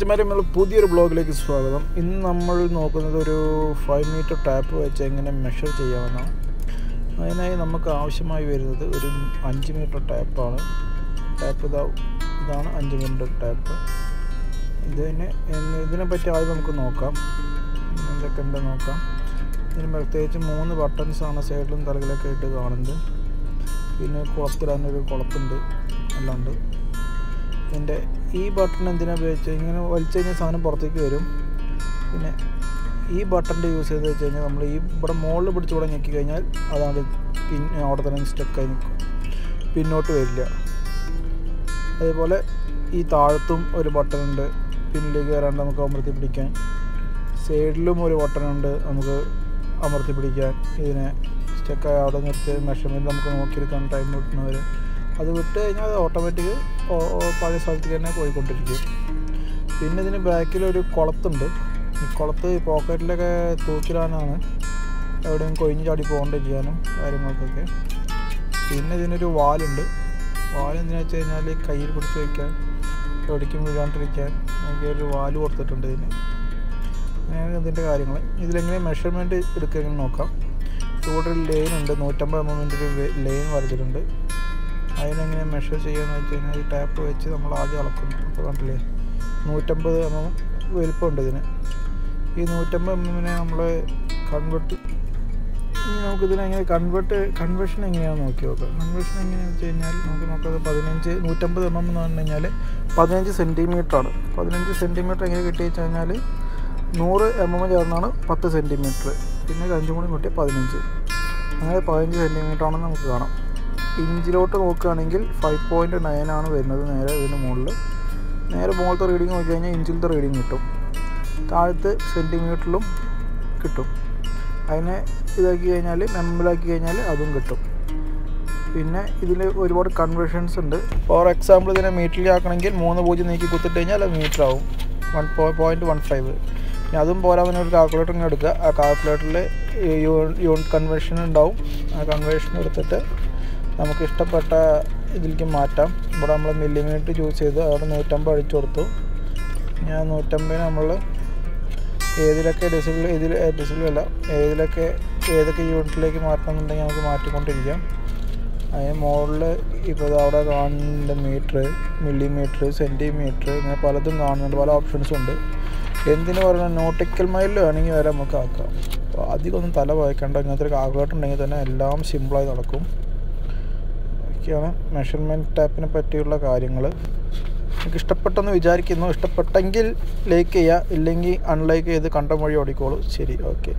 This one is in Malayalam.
നമ്മൾ പുതിയൊരു ബ്ലോഗിലേക്ക് സ്വാഗതം. ഇന്ന് നമ്മൾ നോക്കുന്നത് ഒരു ഫൈവ് മീറ്റർ ടാപ്പ് വെച്ച് എങ്ങനെ മെഷർ ചെയ്യാമെന്നാണ് അതിനായി നമുക്ക് ആവശ്യമായി വരുന്നത് ഒരു അഞ്ച് മീറ്റർ ടാപ്പാണ് ടാപ്പ് ഇതാ ഇതാണ് അഞ്ച് മീറ്റർ ടാപ്പ് ഇതിനെ ഇതിനെ ഇതിനെപ്പറ്റി ആദ്യം നമുക്ക് നോക്കാം. എന്തൊക്കെ ഉണ്ട് നോക്കാം. ഇതിന് പ്രത്യേകിച്ച് മൂന്ന് ബട്ടൺസാണ് സൈഡിലും തലകിലൊക്കെ ഇട്ട് കാണുന്നത്. പിന്നെ കുളത്തിടാനൊരു കുളത്തുണ്ട് എല്ലാം ഉണ്ട്. ഇതിന്റെ ഈ ബട്ടൺ എന്തിനാണ് ഉപയോഗിച്ച് ഇങ്ങനെ വലിച്ചു കഴിഞ്ഞാൽ സാധനം പുറത്തേക്ക് വരും. പിന്നെ ഈ ബട്ടന്റെ യൂസ് ചെയ്ത് വെച്ച് കഴിഞ്ഞാൽ നമ്മൾ ഈ ഇവിടെ മുകളിൽ പിടിച്ച് ഞെക്കി കഴിഞ്ഞാൽ അതാണ് പിന്നെ അവിടെ തന്നെ സ്റ്റക്കായി നിൽക്കും പിന്നോട്ട് വരില്ല. അതേപോലെ ഈ താഴത്തും ഒരു ബട്ടൺ ഉണ്ട്. പിന്നിലേക്ക് വരാണ്ട് നമുക്ക് അമർത്തി പിടിക്കാൻ. സൈഡിലും ഒരു ബട്ടൺ ഉണ്ട് നമുക്ക് അമർത്തി പിടിക്കാൻ. ഇതിനെ സ്റ്റക്കായി അവിടെ നിർത്തി മെഷർമെന്റ് നമുക്ക് നോക്കിയെടുക്കാൻ ടൈം കിട്ടുന്നവർ അത് വിട്ട് കഴിഞ്ഞാൽ അത് ഓട്ടോമാറ്റിക് പഴയ സ്ഥലത്തേക്ക് തന്നെ പോയിക്കൊണ്ടിരിക്കും. പിന്നെ ഇതിന് ബാക്കിലൊരു കുളത്തുണ്ട്. ഈ കുളത്ത് പോക്കറ്റിലൊക്കെ തൂക്കിടാനാണ് എവിടെയും കൊഴിഞ്ഞ് ചാടി പോകാണ്ടിരിക്കാനും കാര്യങ്ങൾക്കൊക്കെ. പിന്നെ ഇതിനൊരു വാലുണ്ട്. വാൽ എന്തിനാ വെച്ച് കഴിഞ്ഞാൽ കയ്യിൽ പിടിച്ച് വയ്ക്കാൻ എവിടേക്കും വീഴാണ്ടിരിക്കാൻ എനിക്ക് ഒരു വാൽ കൊടുത്തിട്ടുണ്ട് ഇതിന്. അങ്ങനെയാണ് ഇതിന്റെ കാര്യങ്ങൾ ഇതിലെങ്ങനെ മെഷർമെന്റ് എടുക്കുക നോക്കാം. ഇവിടെ ഒരു ലൈൻ ഉണ്ട്. നൂറ്റമ്പത് എം എമ്മിന്റെ ഒരു ലൈൻ വരച്ചിട്ടുണ്ട്. അതിനെങ്ങനെ മെഷർ ചെയ്യുകയെന്ന് വെച്ച് കഴിഞ്ഞാൽ ഈ ടാപ്പ് വെച്ച് നമ്മൾ ആദ്യം അളക്കും അപ്പോൾ കണ്ടില്ലേ? നൂറ്റമ്പത് എം എം വലിപ്പമുണ്ട് ഇതിന്. ഈ നൂറ്റമ്പത് എം എമ്മിനെ നമ്മൾ കൺവെർട്ട് ഇനി നമുക്കിതിനെ എങ്ങനെ കൺവെർട്ട് കൺവേർഷൻ എങ്ങനെയാണെന്ന് നോക്കി നോക്കാം. കൺവേർഷൻ എങ്ങനെയാണെന്ന് വെച്ച് കഴിഞ്ഞാൽ നമുക്ക് നോക്കാം പതിനഞ്ച് നൂറ്റമ്പത് എം എം എന്ന് പറഞ്ഞു കഴിഞ്ഞാൽ പതിനഞ്ച് സെന്റിമീറ്റർ ആണ്. പതിനഞ്ച് സെന്റിമീറ്റർ എങ്ങനെ കിട്ടി വെച്ച് കഴിഞ്ഞാൽ നൂറ് എം എം ചേർന്നാണ് പത്ത് സെന്റിമീറ്റർ പിന്നെ ഒരു അഞ്ചും കൂടി കൂട്ടിയാൽ പതിനഞ്ച്. അങ്ങനെ പതിനഞ്ച് സെന്റിമീറ്റർ ആണെന്ന് നമുക്ക് കാണാം. ഇഞ്ചിലോട്ട് നോക്കുകയാണെങ്കിൽ ഫൈവ് പോയിന്റ് നയൻ ആണ് വരുന്നത് നേരെ ഇതിന് മുകളിൽ. നേരെ മുകളിലത്തെ റീഡിങ് നോക്കി കഴിഞ്ഞാൽ ഇഞ്ചിലത്തെ റീഡിങ് കിട്ടും. താഴത്ത് സെന്റിമീറ്ററിലും കിട്ടും. അതിനെ ഇതാക്കി കഴിഞ്ഞാൽ മെമ്പിലാക്കി കഴിഞ്ഞാൽ അതും കിട്ടും. പിന്നെ ഇതിൽ ഒരുപാട് കൺവേർഷൻസ് ഉണ്ട്. ഫോർ എക്സാമ്പിൾ ഇതിനെ മീറ്ററിലാക്കണമെങ്കിൽ മൂന്ന് പൂജ്യം നീക്കി കുത്തിട്ട് കഴിഞ്ഞാൽ അത് മീറ്റർ ആവും. വൺ പോയിന്റ് വൺ ഫൈവ് പിന്നെ അതും പോരാ ഒരു കാൽക്കുലേറ്റർ ഇങ്ങനെ എടുക്കുക. ആ കാൽക്കുലേറ്ററിൽ യൂണിറ്റ് കൺവേർഷൻ ഉണ്ടാവും. ആ കൺവേർഷൻ എടുത്തിട്ട് നമുക്ക് ഇഷ്ടപ്പെട്ട ഇതിലേക്ക് മാറ്റാം. ഇവിടെ നമ്മൾ മില്ലിമീറ്റർ ചൂസ് ചെയ്ത് അവിടെ നൂറ്റമ്പത് അടിച്ചു കൊടുത്തു. ഞാൻ നൂറ്റമ്പതിന് നമ്മൾ ഏതിലൊക്കെ ഡിസിബിൾ ഇതിൽ ഡിസിബിൾ അല്ല ഏതിലൊക്കെ ഏതൊക്കെ യൂണിറ്റിലേക്ക് മാറ്റണമെന്നുണ്ടെങ്കിൽ നമുക്ക് മാറ്റിക്കൊണ്ടിരിക്കാം. അതിന് മുകളിൽ ഇപ്പോൾ അവിടെ കാണുന്നുണ്ട് മീറ്റർ മില്ലിമീറ്റർ സെന്റിമീറ്റർ ഇങ്ങനെ പലതും കാണുന്നുണ്ട് പല ഓപ്ഷൻസും ഉണ്ട്. എന്തിനു പറഞ്ഞാൽ നോട്ടിക്കൽ മൈൽ വേണമെങ്കിൽ വരെ നമുക്ക് ആക്കാം. അപ്പോൾ അധികമൊന്നും തല വായിക്കേണ്ട ഇങ്ങനത്തെ ഒരു ഉണ്ടെങ്കിൽ തന്നെ എല്ലാം സിമ്പിളായി നടക്കും. ഒക്കെയാണ് മെഷർമെന്റ് ടാപ്പിനെ പറ്റിയുള്ള കാര്യങ്ങൾ എനിക്ക് ഇഷ്ടപ്പെട്ടെന്ന് വിചാരിക്കുന്നു. ഇഷ്ടപ്പെട്ടെങ്കിൽ ലൈക്ക് ചെയ്യുക. ഇല്ലെങ്കിൽ അൺലൈക്ക് ചെയ്ത് കണ്ടം വഴി ഓടിക്കോളൂ. ശരി ഓക്കെ